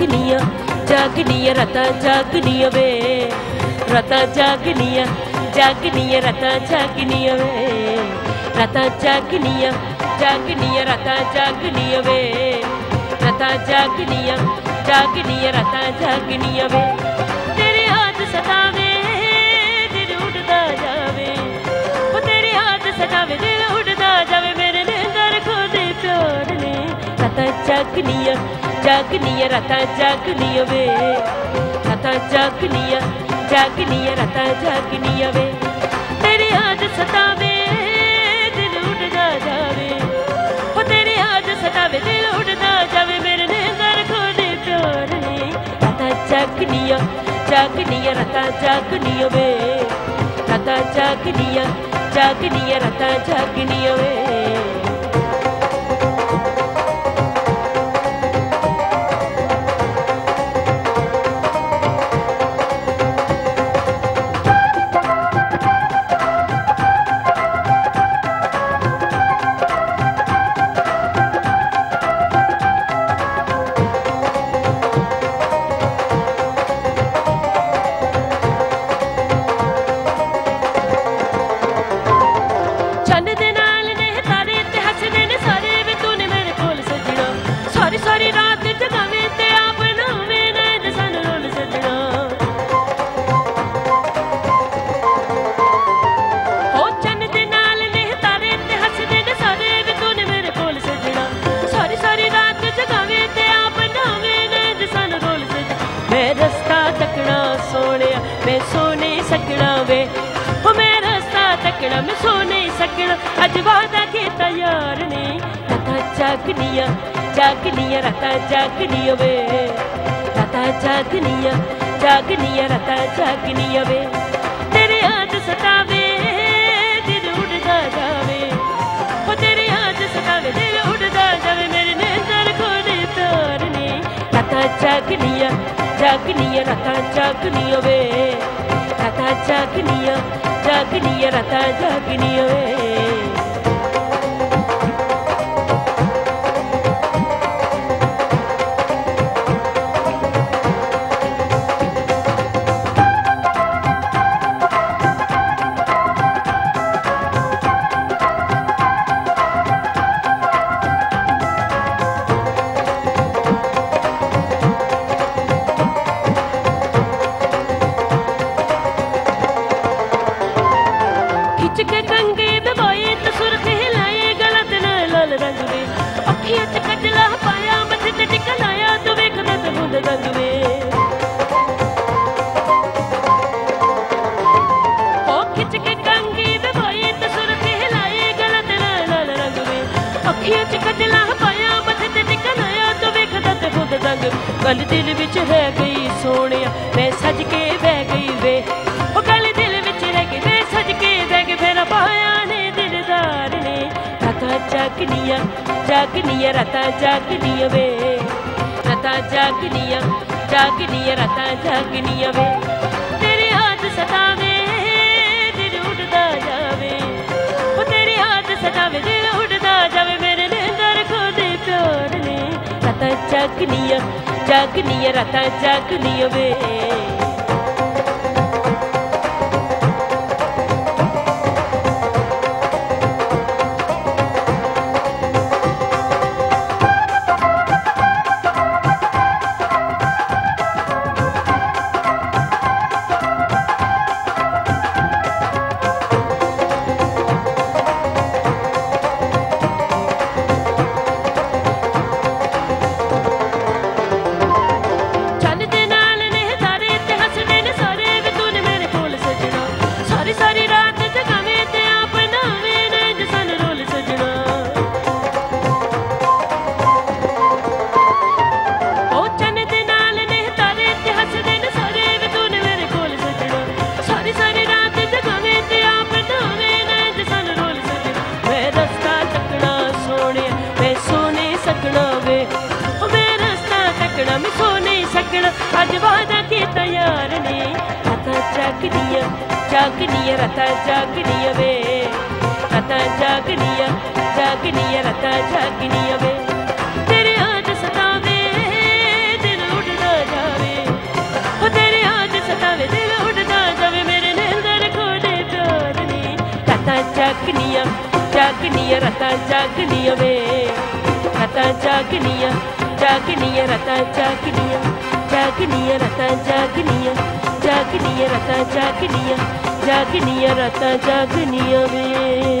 ಜಾಗನೀಯ ಜಾಗನೀಯ ರಥ ಜಾಗನೀಯವೇ ರಥ ಜಾಗನೀಯ ಜಾಗನೀಯ ರಥ ಜಾಗನೀಯವೇ ರಥ ಜಾಗನೀಯ ಜಾಗನೀಯ ರಥ ಜಾಗನೀಯವೇ ರಥ ಜಾಗನೀಯ ಜಾಗನೀಯ ರಥ ಜಾಗನೀಯವೇ तेरे हाथ सतावे दिल उठदा जावे वो तेरे हाथ सतावे दिल उठदा जावे मेरे ने दर खो दे प्यार ने रता जागनिया जगनिय रता जगनिय वे। रथ जगनिय जगनिया रथ जगनिय वे। तेरे हाथ सतावे, दिल उठ जावे। वो तेरे हाथ सतावे, दिल उठ जावे। मेरे ने घर खोने प्यार ने। रथ जगनिय जगनिय रथ जगनिय वे। रथ जगनिय जगनिय रथ जगनिय वे। ਰਸਤਾ ਮੈਂ ਸੋ ਨਹੀਂ ਸਕਣਾ ਅੱਜ ਵਾਦਾ ਕੀਤਾ ਯਾਰ ਨੇ। ਰਤਾ ਜਾਗਨੀਆਂ ਜਾਗਨੀਆਂ ਰਤਾ ਜਾਗਨੀਆਂ ਵੇ। ਰਤਾ ਜਾਗਨੀਆਂ ਜਾਗਨੀਆਂ ਰਤਾ ਜਾਗਨੀਆਂ ਵੇ। ਤੇਰੇ ਯਾਦ ਸਤਾਵੇ, ਦਿਲ ਉੱਡਦਾ ਜਾਵੇ। ਹੋ ਤੇਰੇ ਯਾਦ ਸਤਾਵੇ, ਦਿਲ ਉੱਡਦਾ ਜਾਵੇ, ਮੇਰੇ ਨਿੰਦਰ ਖੋਦੇ ਤਾਰ ਨੇ। ਰਤਾ ਜਾਗਨੀਆਂ ਜਾਗਨੀਆਂ ਰਤਾ ਜਾਗਨੀਆਂ ਵੇ। रथा जागनिया जागनिया रथा जागनिया ਅੱਖੀਆਂ ਚ ਕਜਲਾ ਪਾਇਆ, ਮੱਥੇ ਤੇ ਟਿਕ ਲਾਇਆ, ਤੂੰ ਵੇਖਦਾ ਤੇ ਬੁੰਦ ਰੰਗ ਅੱਖੀਆਂ ਚ ਕਜਲਾ ਪਾਇਆ, ਮੱਥੇ ਤੇ ਟਿਕ ਲਾਇਆ, ਤੂੰ ਵੇਖਦਾ ਤੇ ਬੁੰਦ ਰੰਗ। ਗੱਲ ਦਿਲ ਵਿੱਚ ਹੈ ਗਈ ਸੋਹਣਿਆ, ਮੈਂ ਸੱਜ ਕੇ ਬਹਿ ਗਈ ਵੇ। ਉਹ ਗੱਲ ਦਿਲ ਵਿੱਚ ਰਹਿ ਗਈ ਵੇ ਸੱਜ ਕੇ ਬਹਿ ਗਈ, ਫੇਰ ਪਾਇਆ ਨੇ ਦਿਲਦਾਰ ਨੇ। ਰਤਾ ਜਾਗਨੀਆਂ ಜಾಗನಿಯ ರಥ ಜಾಗನಿಯವೇ ರಥ ಜಾಗನಿಯ ಜಾಗನಿಯ ರಥ ಜಾಗನಿಯವೇ तेरे हाथ सतावे, दिल उठदा जावे। वो तेरे हाथ सतावे, दिल उठदा जावे, मेरे लेंदा रखो दे प्यार ने। रथ जागनिय जागनिय रथ जागनियवे मन नहीं सकण अज वादा के तैयार ने। रथा जागनिया जागनिया रथा जागनिया वे। रथा जागनिया जागनिया रता जागनिया वे। तेरे हाथ सतावे, दिल उड़ना जावे। ओ तेरे हाथ सतावे, दिल उड़ना जावे, मेरे नैनदार खोड़े प्यार ने। रता जागनिया जागनिया रथा जागनिया वे। रथा जागनिया जागनिय रता जागनिय जागनिय रता जागनिय जागनिय रता जागनिय जागनिय रता जागनिय में।